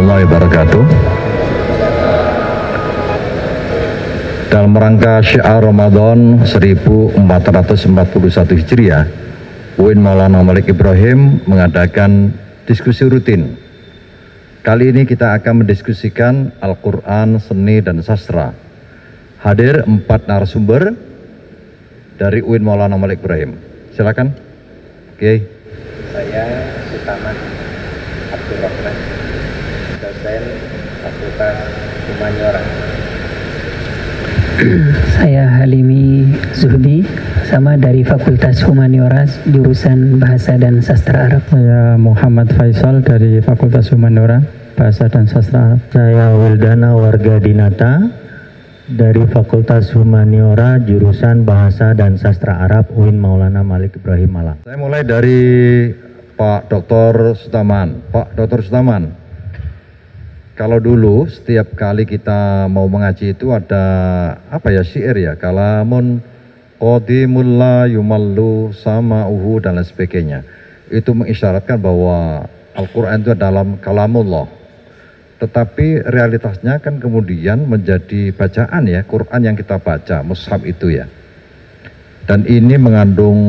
Warahmatullahi wabarakatuh. Dalam rangka syiar Ramadan 1441 Hijriah, UIN Maulana Malik Ibrahim mengadakan diskusi rutin. Kali ini kita akan mendiskusikan Al-Quran, seni, dan sastra. Hadir empat narasumber dari UIN Maulana Malik Ibrahim. Silakan. Oke. Saya Sutaman Saya Halimi Zuhdi, sama dari Fakultas Humaniora, jurusan Bahasa dan Sastra Arab. Saya Muhammad Faisal dari Fakultas Humaniora, Bahasa dan Sastra Arab. Saya Wildana Warga Dinata dari Fakultas Humaniora, jurusan Bahasa dan Sastra Arab UIN Maulana Malik Ibrahim Malang. Saya mulai dari Pak Dr. Sutaman. Pak Dr. Sutaman, kalau dulu setiap kali kita mau mengaji itu ada apa ya syair ya, kalamun qadimul la yumallu sama uhu dan lain sebagainya. Itu mengisyaratkan bahwa Al-Quran itu dalam kalamullah. Tetapi realitasnya kan kemudian menjadi bacaan ya, Quran yang kita baca, mushaf itu ya. Dan ini mengandung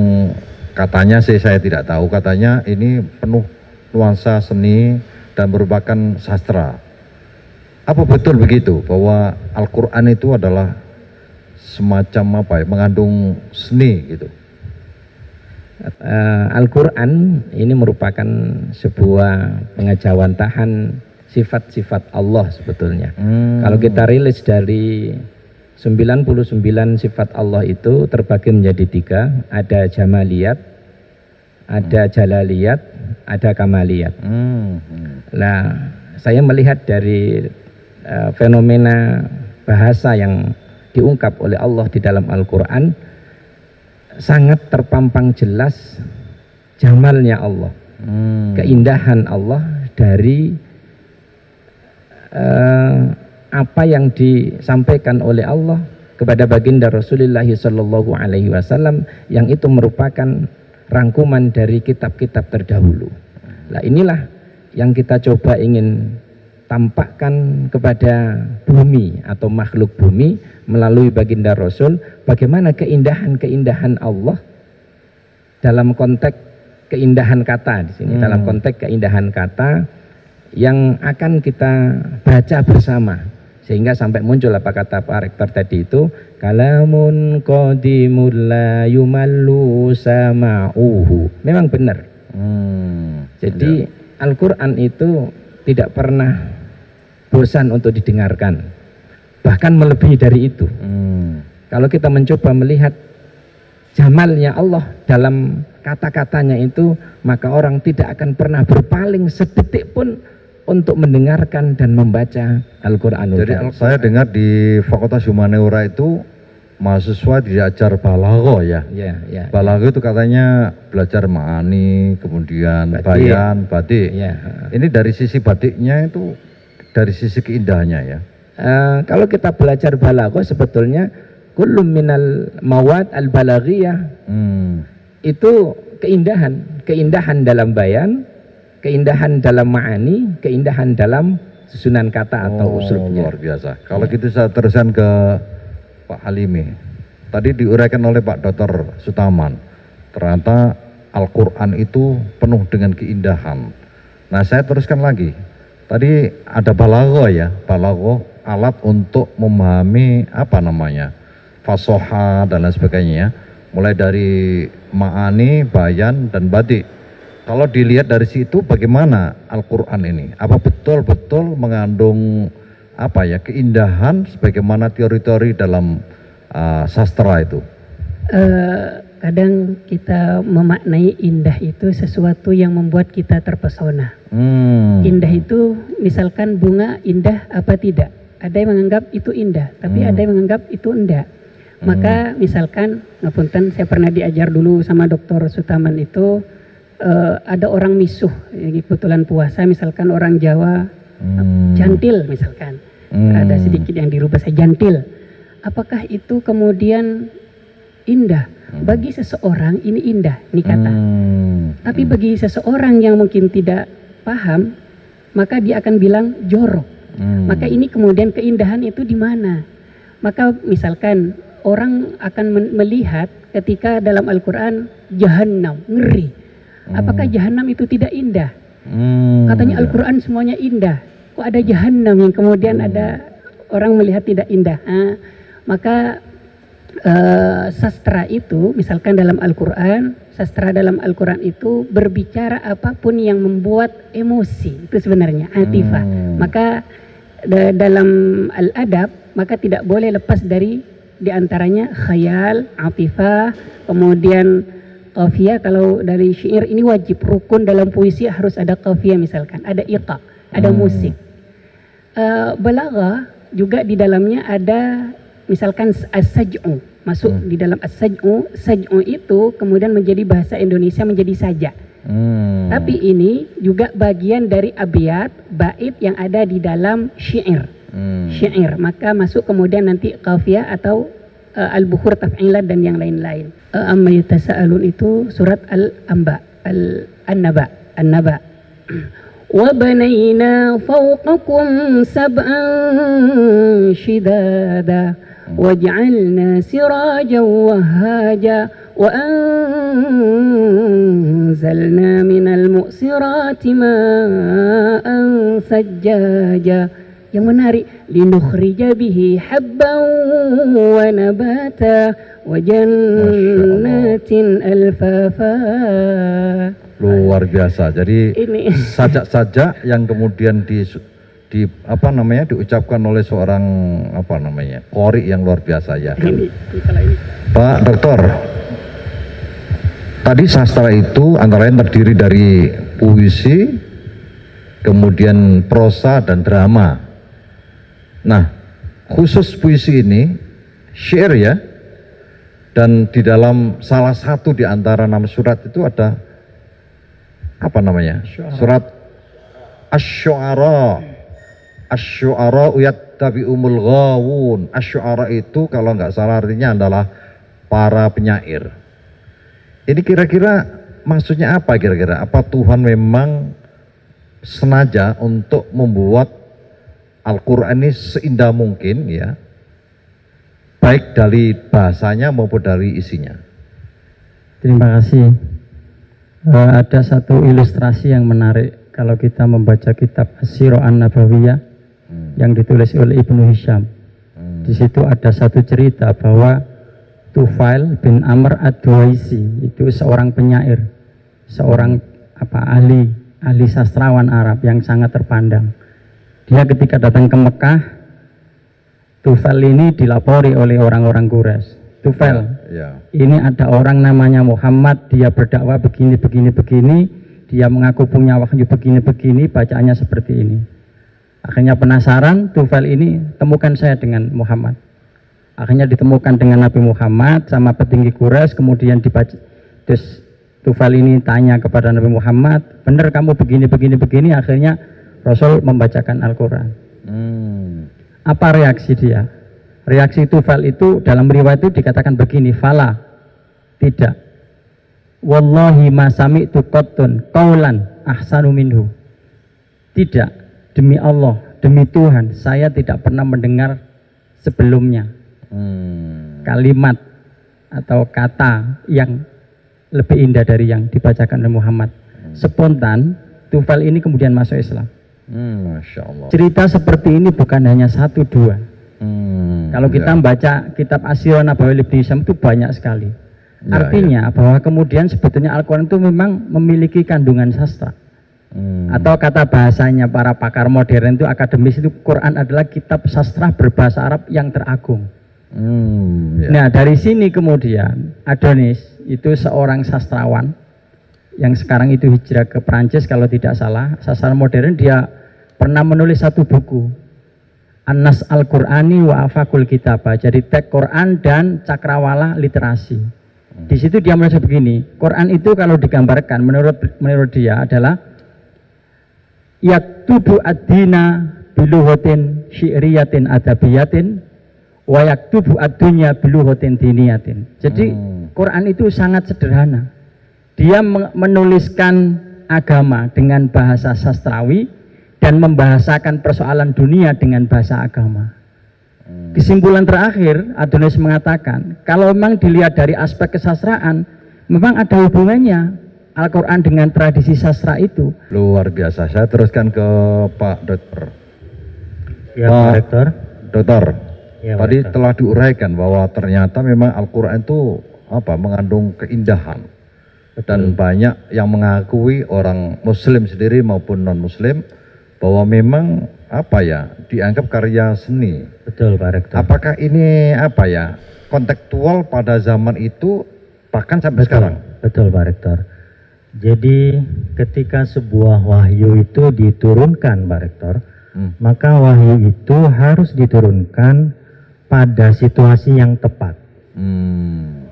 katanya sih saya tidak tahu, katanya ini penuh nuansa seni dan merupakan sastra. Apa betul begitu bahwa Al-Quran itu adalah semacam apa ya, mengandung seni gitu? Uh, Al-Quran ini merupakan sebuah pengajawantahan sifat-sifat Allah sebetulnya. Hmm. Kalau kita rilis dari 99 sifat Allah itu terbagi menjadi tiga, ada jamaliyat, ada jalaliyat, ada kamaliyat. Hmm. Nah, saya melihat dari uh, fenomena bahasa yang diungkap oleh Allah di dalam Al-Quran sangat terpampang jelas jamalnya Allah, Hmm. keindahan Allah dari uh, apa yang disampaikan oleh Allah kepada baginda Rasulullah Shallallahu Alaihi Wasallam yang itu merupakan rangkuman dari kitab-kitab terdahulu. Nah inilah yang kita coba ingin tampakkan kepada bumi atau makhluk bumi melalui baginda Rasul bagaimana keindahan-keindahan Allah dalam konteks keindahan kata di sini Hmm. dalam konteks keindahan kata yang akan kita baca bersama sehingga sampai muncul apa kata Pak Rektor tadi itu kalamun qadimul la yumallu sama'uhu memang benar Hmm. jadi Al-Quran itu tidak pernah bosan untuk didengarkan. Bahkan melebihi dari itu. Hmm. Kalau kita mencoba melihat jamalnya Allah dalam kata-katanya itu, maka orang tidak akan pernah berpaling sedetik pun untuk mendengarkan dan membaca Al-Quranul Jadi Karim. saya dengar di Fakultas Humaniora itu mahasiswa diajar balago ya. Ya, ya. Balago itu katanya belajar ma'ani, kemudian Batik. bayan, batik. Ya. Ini dari sisi batiknya itu dari sisi keindahannya ya. Eh, kalau kita belajar balaghah sebetulnya kullu minal mawad al balaghiyah Hmm. itu keindahan, keindahan dalam bayan, keindahan dalam ma'ani, keindahan dalam susunan kata atau Oh, usulnya. luar biasa. Kalau gitu saya teruskan ke Pak Halimi. Tadi diuraikan oleh Pak Dr. Sutaman. Ternyata Al-Quran itu penuh dengan keindahan. Nah saya teruskan lagi. Tadi ada balago ya, balago alat untuk memahami apa namanya fasoha dan lain sebagainya ya. Mulai dari ma'ani, bayan, dan badik. Kalau dilihat dari situ bagaimana Al-Quran ini? Apa betul-betul mengandung apa ya keindahan sebagaimana teori-teori dalam uh, sastra itu? Eh, kadang kita memaknai indah itu sesuatu yang membuat kita terpesona. Hmm. Indah itu misalkan bunga indah apa tidak? Ada yang menganggap itu indah, tapi Hmm. ada yang menganggap itu enggak. Maka misalkan, ngapunten saya pernah diajar dulu sama Dokter Sutaman itu eh, ada orang misuh, kebetulan puasa, misalkan orang Jawa Hmm. jantil misalkan, Hmm. ada sedikit yang dirubah saya jantil. Apakah itu kemudian indah? Bagi seseorang ini indah, ini kata. Hmm. Tapi bagi seseorang yang mungkin tidak paham, maka dia akan bilang jorok. Hmm. Maka ini kemudian keindahan itu di mana? Maka misalkan orang akan melihat ketika dalam Al-Qur'an jahanam, ngeri. Apakah jahanam itu tidak indah? Hmm, Katanya ya. Al-Quran semuanya indah. Kok ada jahanam yang kemudian ada orang melihat tidak indah? Ah, maka eh, sastra itu, misalkan dalam Al-Quran, sastra dalam Al-Quran itu berbicara apa pun yang membuat emosi. Itu sebenarnya atifah. Hmm. Maka da- dalam al-adab, maka tidak boleh lepas dari di antaranya khayal, atifah, kemudian qafiyah kalau dari syair ini wajib rukun dalam puisi harus ada qafiyah misalkan ada iqa ada Hmm. musik Eh, balaghah juga di dalamnya ada misalkan as-saj'u masuk Hmm. di dalam as-saj'u saj'u itu kemudian menjadi bahasa Indonesia menjadi saja Hmm. tapi ini juga bagian dari abiyat bait yang ada di dalam syair Hmm. syair maka masuk kemudian nanti qafiyah atau uh, al-bukhur taf'ilat dan yang lain-lain uh, amma yatasaalun itu surat al-anba al-annaba an-naba وبنينا فوقكم سبعا شدادا وجعلنا سراجا وهاجا وأنزلنا من المؤسرات ماء ثجاجا yang menarik linukhrija bihi habban wa nabata wa jannatin alfafa luar biasa. Jadi ini sajak-sajak yang kemudian di di apa namanya diucapkan oleh seorang apa namanya kori yang luar biasa ya. ini, ini Pak Dokter, tadi sastra itu antara lain terdiri dari puisi, kemudian prosa dan drama. Nah, khusus puisi ini syair ya, dan di dalam salah satu di antara nama surat itu ada apa namanya? Surat Asy-Syu'ara. Asy-Syu'ara yattabi'umul ghawun. Asy-Syu'ara itu kalau nggak salah artinya adalah para penyair. Ini kira-kira maksudnya apa kira-kira? Apa Tuhan memang sengaja untuk membuat Al-Quran ini seindah mungkin ya, baik dari bahasanya maupun dari isinya. Terima kasih. Eh, ada satu ilustrasi yang menarik kalau kita membaca kitab As-Sirah An-Nabawiyah Hmm. yang ditulis oleh Ibnu Hisham. Hmm. Di situ ada satu cerita bahwa Tufail bin Amr Ad-Duaisi itu seorang penyair, seorang apa ahli ahli sastrawan Arab yang sangat terpandang. Dia ketika datang ke Mekah, Tufail ini dilapori oleh orang-orang Quraisy. Tufail, Ya. ini ada orang namanya Muhammad, dia berdakwah begini, begini, begini, dia mengaku punya wahyu begini, begini, bacaannya seperti ini. Akhirnya penasaran, Tufail ini temukan saya dengan Muhammad. Akhirnya ditemukan dengan Nabi Muhammad sama petinggi Quraisy, kemudian dibaca. Terus Tufail ini tanya kepada Nabi Muhammad, benar kamu begini, begini, begini. Akhirnya Rasul membacakan Al-Quran. Hmm. Apa reaksi dia? Reaksi Tufal itu dalam riwayat itu dikatakan begini, fala. Tidak. Wallahi ma sami'tu qattun qaulan ahsanu minhu. Tidak. Demi Allah, demi Tuhan, saya tidak pernah mendengar sebelumnya Hmm. kalimat atau kata yang lebih indah dari yang dibacakan oleh Muhammad. Spontan, Tufal ini kemudian masuk Islam. Hmm, Masya Allah. Cerita seperti ini bukan hanya satu dua. Hmm, Kalau kita ya. membaca kitab Asyirah Nabawi Ibnu Hisham itu banyak sekali. Ya, Artinya bahwa kemudian sebetulnya Al-Quran itu memang memiliki kandungan sastra. Hmm. Atau kata bahasanya para pakar modern itu akademis itu Quran adalah kitab sastra berbahasa Arab yang teragung. Hmm, ya. Nah dari sini kemudian Adonis itu seorang sastrawan yang sekarang itu hijrah ke Prancis kalau tidak salah sastra modern dia pernah menulis satu buku Anas Al-Qur'ani wa Afakul Kitabah jadi teks Quran dan cakrawala literasi di situ dia menulis begini Quran itu kalau digambarkan menurut menurut dia adalah yaktubu ad-dina biluhotin syi'riyatin adabiyatin wa yaktubu ad-dunya biluhotin diniyatin. Jadi Hmm. Quran itu sangat sederhana. Dia men- menuliskan agama dengan bahasa sastrawi dan dan membahasakan persoalan dunia dengan bahasa agama. Hmm. Kesimpulan terakhir, Adonis mengatakan, kalau memang dilihat dari aspek kesastraan, memang ada hubungannya Al-Quran dengan tradisi sastra itu. Luar biasa. Saya teruskan ke Pak Dokter. Ya, Pak Pak Rektor. Dokter, Ya, Pak tadi Rektor. telah diuraikan bahwa ternyata memang Al-Quran itu apa mengandung keindahan dan banyak yang mengakui orang Muslim sendiri maupun non Muslim bahwa memang apa ya dianggap karya seni. Betul, Pak Rektor. Apakah ini apa ya kontekstual pada zaman itu bahkan sampai Betul, sekarang? betul Pak Rektor. Jadi ketika sebuah wahyu itu diturunkan Pak Rektor, Hmm. maka wahyu itu harus diturunkan pada situasi yang tepat. Hmm.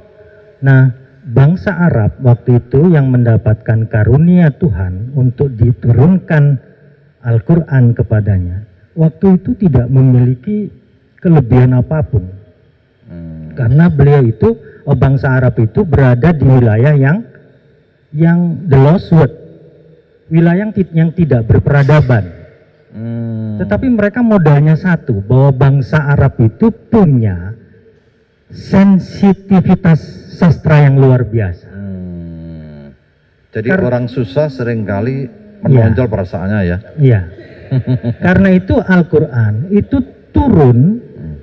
Nah, bangsa Arab waktu itu yang mendapatkan karunia Tuhan untuk diturunkan Al-Quran kepadanya, waktu itu tidak memiliki kelebihan apa pun. Hmm. Karena beliau itu, oh, bangsa Arab itu berada di wilayah yang yang the lost word, wilayah yang, ti- yang tidak berperadaban. Hmm. Tetapi mereka modalnya satu, bahwa bangsa Arab itu punya sensitivitas sastra yang luar biasa. Hmm. Jadi orang susah sering kali menonjol perasaannya ya. Iya. Karena itu Al-Quran itu turun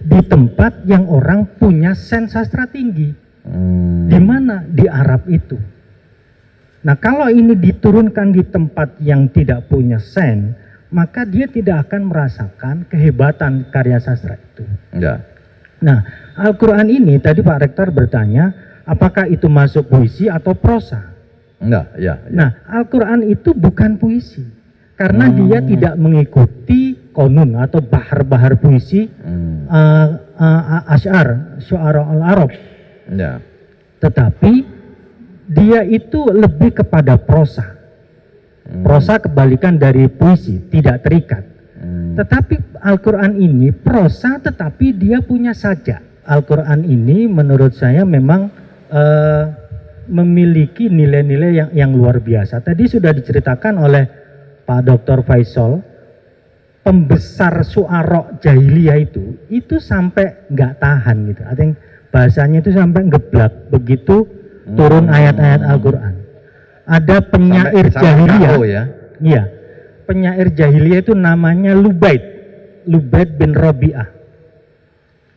di tempat yang orang punya sen sastra tinggi. Hmm. Di mana? Di Arab itu. Nah, kalau ini diturunkan di tempat yang tidak punya sen, maka dia tidak akan merasakan kehebatan karya sastra itu. Ya. Nah, Al-Quran ini tadi Pak Rektor bertanya, apakah itu masuk puisi atau prosa? Enggak, ya. ya. Nah, Al-Quran itu bukan puisi. Karena Hmm. dia tidak mengikuti konun atau bahar-bahar puisi Hmm. uh, uh, asyar, syuara al-Arab. Ya. Tetapi dia itu lebih kepada prosa. Hmm. Prosa kebalikan dari puisi, tidak terikat. Hmm. Tetapi Al-Quran ini prosa tetapi dia punya sajak. Al-Quran ini menurut saya memang eh, memiliki nilai-nilai yang, yang luar biasa. Tadi sudah diceritakan oleh Pak Dr. Faisal, pembesar suarok jahiliyah itu, itu sampai nggak tahan gitu. Artinya bahasanya itu sampai ngeblak begitu turun Hmm. ayat-ayat Al-Quran. Ada penyair Sampai- sampai jahiliyah. KO ya. Iya. Penyair jahiliyah itu namanya Lubaid. Lubaid bin Rabi'ah.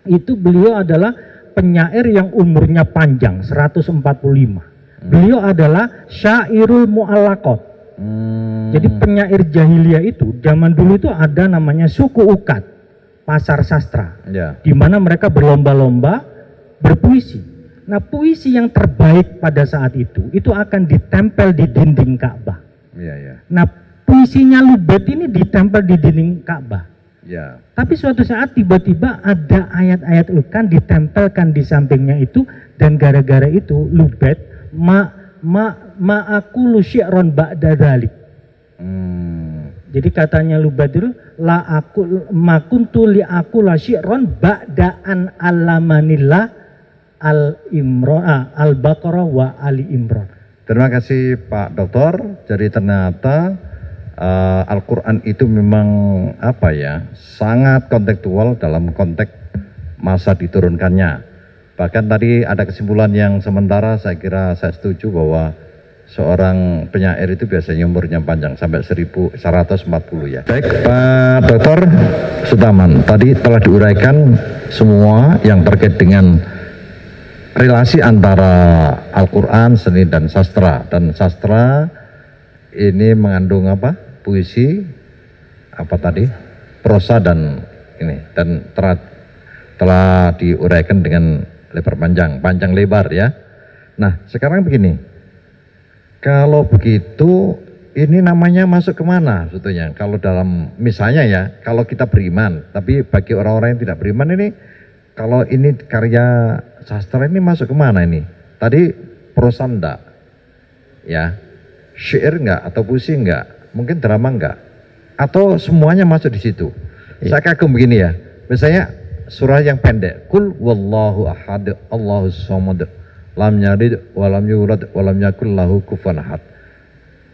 Itu beliau adalah penyair yang umurnya panjang, 145. Beliau adalah syairul mu'allakot. Hmm. Jadi penyair jahiliyah itu zaman dulu itu ada namanya suku ukat, pasar sastra ya. di mana mereka berlomba-lomba berpuisi. Nah, puisi yang terbaik pada saat itu itu akan ditempel di dinding Ka'bah. Ya, ya. Nah, puisinya Lubet ini ditempel di dinding Ka'bah. Ya. Tapi suatu saat tiba-tiba ada ayat-ayat Al-Quran ditempelkan di sampingnya itu dan gara-gara itu Lubet ma ma ma aku syi'ron ba'da. Hmm. Jadi katanya Lubet itu la aku ma kuntu li aku la syi'ron ba'da an alamanillah al imran ah, al baqarah wa ali imran. Terima kasih Pak Dokter. Jadi ternyata eh, Al-Quran itu memang apa ya sangat kontekstual dalam konteks masa diturunkannya. Bahkan tadi ada kesimpulan yang sementara saya kira saya setuju bahwa seorang penyair itu biasanya umurnya panjang sampai 1140 ya. Baik Pak Dokter Sutaman, tadi telah diuraikan semua yang terkait dengan relasi antara Al-Quran, seni dan sastra. Dan sastra ini mengandung apa? Puisi apa tadi? Prosa dan ini. Dan telah, telah diuraikan dengan lebar panjang panjang lebar ya. Nah sekarang begini. Kalau begitu ini namanya masuk ke mana sebetulnya? Kalau dalam misalnya ya kalau kita beriman tapi bagi orang-orang yang tidak beriman ini kalau ini karya sastra ini masuk ke mana ini? Tadi prosa enggak? Ya, syair enggak atau puisi enggak? Mungkin drama enggak? Atau semuanya masuk di situ? Saya kagum begini ya. Misalnya surah yang pendek, Kul wallahu ahad, Allahu samad, lam yalid walam yulad walam yakul lahu kufuwan ahad.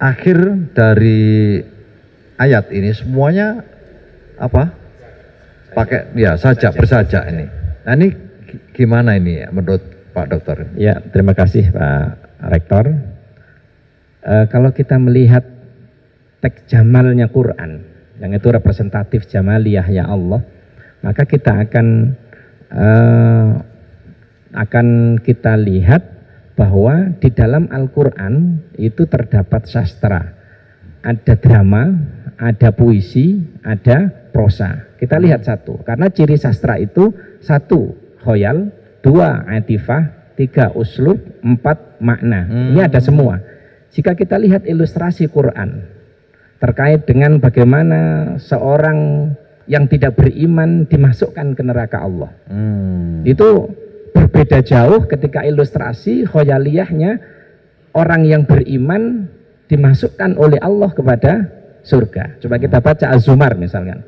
Akhir dari ayat ini semuanya apa? Pakai ya sajak bersajak ini. Nah ini gimana ini menurut Pak Dokter? Ya, terima kasih Pak Rektor. Eh, kalau kita melihat teks jamalnya Quran, yang itu representatif jamaliyah ya Allah, maka kita akan eh, akan kita lihat bahwa di dalam Al-Quran itu terdapat sastra, ada drama, ada puisi, ada prosa. Kita lihat satu, karena ciri sastra itu satu khoyal, dua atifah, tiga uslub, empat makna. Ini ada semua. Jika kita lihat ilustrasi Quran terkait dengan bagaimana seorang yang tidak beriman dimasukkan ke neraka Allah. Hmm. Itu berbeda jauh ketika ilustrasi khoyaliyahnya orang yang beriman dimasukkan oleh Allah kepada surga. Coba kita baca Az-Zumar misalkan.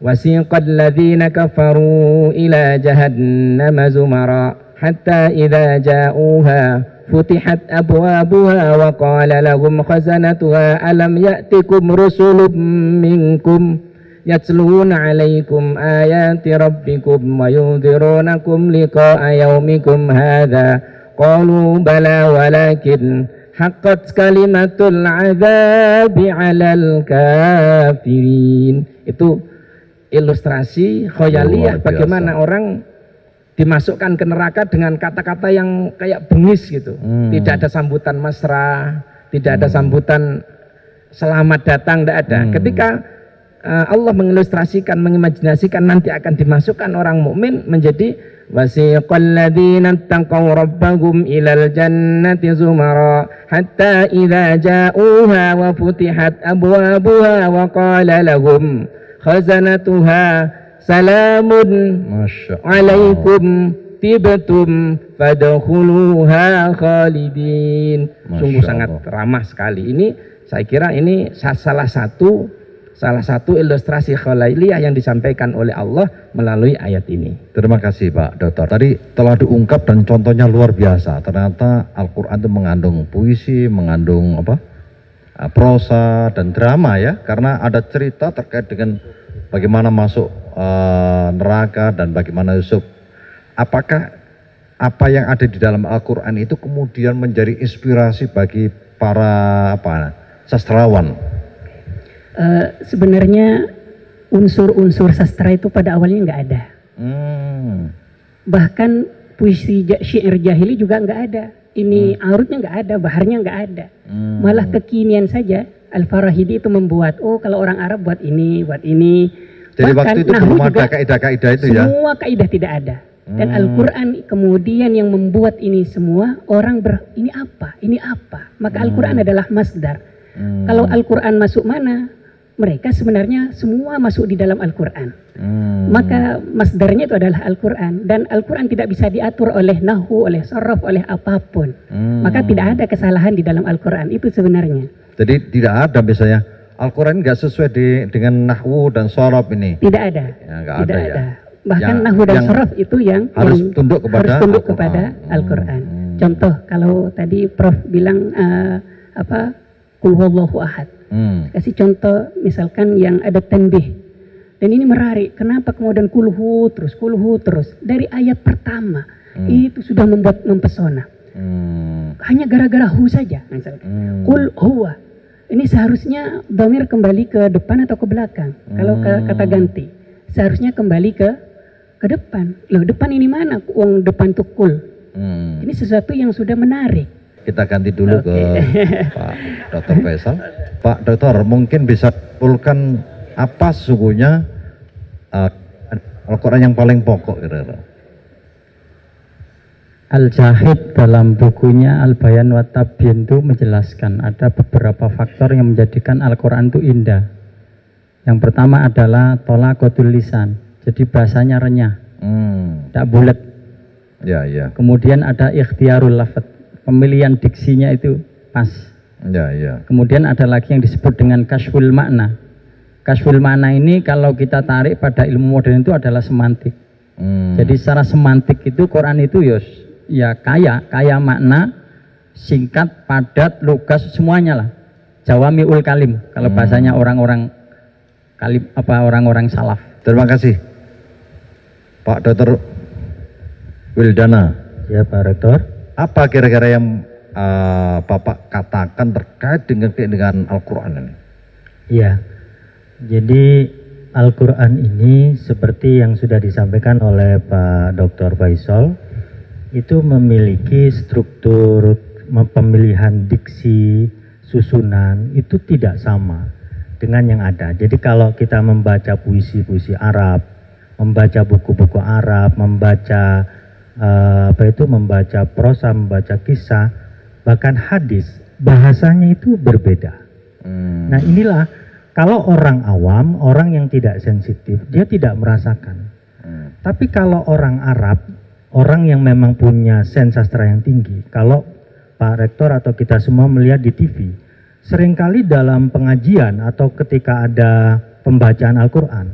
وسيق الذين كفروا إلى جهنم زمرا حتى إذا جاءوها فتحت أبوابها وقال لهم خزنتها ألم يأتكم رسل منكم يتلون عليكم آيات ربكم وينذرونكم لقاء يومكم هذا؟ قالوا بلى ولكن حقت كلمة العذاب على الكافرين. itu ilustrasi khoyaliyah biasa. bagaimana orang dimasukkan ke neraka dengan kata-kata yang kayak bengis gitu Hmm. tidak ada sambutan mesra tidak ada sambutan selamat datang tidak ada Hmm. ketika uh, Allah mengilustrasikan, mengimajinasikan nanti akan dimasukkan orang mukmin menjadi wasiqal ladzina taqaw rabbahum ilal jannati zumara hatta idza ja'uha wa futihat abwabuha wa qala lahum khazanatuha salamun alaikum tibtum fadkhuluha khalidin Masya sungguh sangat ramah sekali ini saya kira ini sa- salah satu salah satu ilustrasi khalailiyah yang disampaikan oleh Allah melalui ayat ini Terima kasih Pak Dokter. Tadi telah diungkap dan contohnya luar biasa. Ternyata Al-Quran itu mengandung puisi, mengandung apa? Uh, prosa dan drama ya. Karena ada cerita terkait dengan bagaimana masuk uh, neraka dan bagaimana Yusuf. Apakah apa yang ada di dalam Al-Quran itu kemudian menjadi inspirasi bagi para apa sastrawan? Eh, sebenarnya unsur-unsur sastra itu pada awalnya nggak ada. Hmm. Bahkan puisi syair jahili juga nggak ada. Ini arutnya nggak ada, baharnya nggak ada. Hmm. Malah kekinian saja Al-Farahidi itu membuat, oh kalau orang Arab buat ini, buat ini. Jadi Bahkan waktu itu Nahwu belum ada kaidah-kaidah itu ya? Semua kaidah tidak ada. Dan Hmm. Al-Quran kemudian yang membuat ini semua, orang ber, ini apa, ini apa. Maka Al-Quran adalah masdar. Hmm. Kalau Al-Quran masuk mana? Mereka sebenarnya semua masuk di dalam Al-Quran. Hmm. Maka masdarnya itu adalah Al-Quran. Dan Al-Quran tidak bisa diatur oleh nahu, oleh sorof, oleh apa pun. Hmm. Maka tidak ada kesalahan di dalam Al-Quran. Itu sebenarnya. Jadi tidak ada misalnya Al-Quran nggak sesuai di, dengan nahwu dan sorob ini. Tidak ada. Ya, tidak ada ya. Bahkan Yang- nahu dan yang sorof itu yang harus yang tunduk kepada harus tunduk Al-Quran. kepada Hmm. Al-Quran. Hmm. Contoh kalau tadi Prof bilang eh, apa kul huwallahu ahad. Hmm. Kasih contoh misalkan yang ada tanbih. Dan ini menarik. Kenapa kemudian kulhu terus kulhu terus dari ayat pertama Hmm. itu sudah membuat mempesona. Hmm. Hanya gara-gara hu saja misalkan. Hmm. Kul huwa. Ini seharusnya domir kembali ke depan atau ke belakang. Kalau Hmm. kata ganti, seharusnya kembali ke ke depan. Loh depan ini mana? Uang depan tuh kul. Hmm. Ini sesuatu yang sudah menarik. Kita ganti dulu ke Oke. Pak Dr. Faisal. Pak Dokter mungkin bisa pulkan apa sesungguhnya uh, Al-Quran yang paling pokok kira-kira. Al-Jahid dalam bukunya Al-Bayan wa Tabyin itu menjelaskan ada beberapa faktor yang menjadikan Al-Quran itu indah. Yang pertama adalah tolakotul lisan, jadi bahasanya renyah, Hmm. tidak bulat. Ya, ya. Kemudian ada ikhtiarul lafad, pemilihan diksinya itu pas. Ya, ya. Kemudian ada lagi yang disebut dengan kasful makna. Kasful makna ini kalau kita tarik pada ilmu modern itu adalah semantik. Hmm. Jadi secara semantik itu Quran itu ya, ya kaya, kaya makna, singkat, padat, lugas, semuanya lah. jawamiul kalim kalau Hmm. bahasanya orang-orang kalim apa orang-orang salaf. Terima kasih. Pak Dr. Wildana, Ya Pak Rektor. Apa kira-kira yang eh, Bapak katakan terkait dengan keindahan Al-Quran ini? Iya. Jadi Al-Qur'an ini seperti yang sudah disampaikan oleh Pak Dr. Faisal itu memiliki struktur pemilihan diksi, susunan itu tidak sama dengan yang ada. Jadi kalau kita membaca puisi-puisi Arab, membaca buku-buku Arab, membaca eh, apa itu membaca prosa, membaca kisah, bahkan hadis, bahasanya itu berbeda. Hmm. Nah inilah kalau orang awam, orang yang tidak sensitif, dia tidak merasakan. Hmm. Tapi kalau orang Arab, orang yang memang punya sense sastra yang tinggi, kalau Pak Rektor atau kita semua melihat di TV, sering kali dalam pengajian atau ketika ada pembacaan Al-Quran,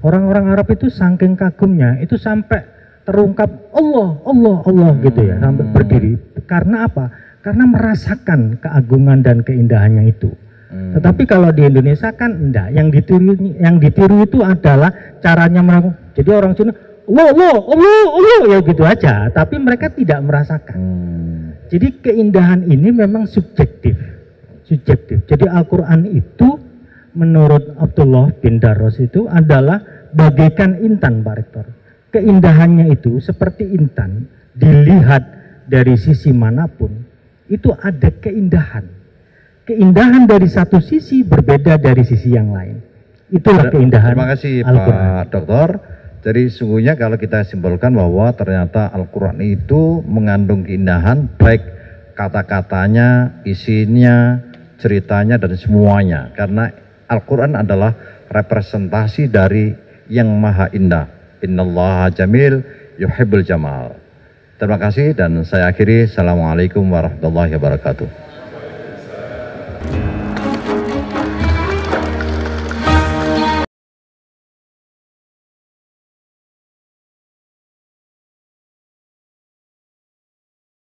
orang-orang Arab itu saking kagumnya, itu sampai terungkap Allah, Allah, Allah gitu ya, sampai berdiri. Karena apa? Karena merasakan keagungan dan keindahannya itu. Hmm. Tetapi kalau di Indonesia kan enggak, yang ditiru yang ditiru itu adalah caranya melakukan. Jadi orang Cina, Allah, Allah, Allah, Allah, ya gitu aja. Tapi mereka tidak merasakan. Hmm. Jadi keindahan ini memang subjektif, subjektif. Jadi Al-Quran itu menurut Abdullah bin Daros itu adalah bagaikan intan, Pak Rektor. Keindahannya itu seperti intan, dilihat dari sisi mana pun, itu ada keindahan. Keindahan dari satu sisi berbeda dari sisi yang lain. Itulah keindahan Terima kasih. Pak Dokter. Jadi sungguhnya kalau kita simpulkan bahwa ternyata Al-Quran itu mengandung keindahan baik kata-katanya, isinya, ceritanya dan semuanya. Karena Al-Quran adalah representasi dari yang maha indah. Innallaha jamil yuhibbul jamal. Terima kasih dan saya akhiri. Assalamualaikum warahmatullahi wabarakatuh.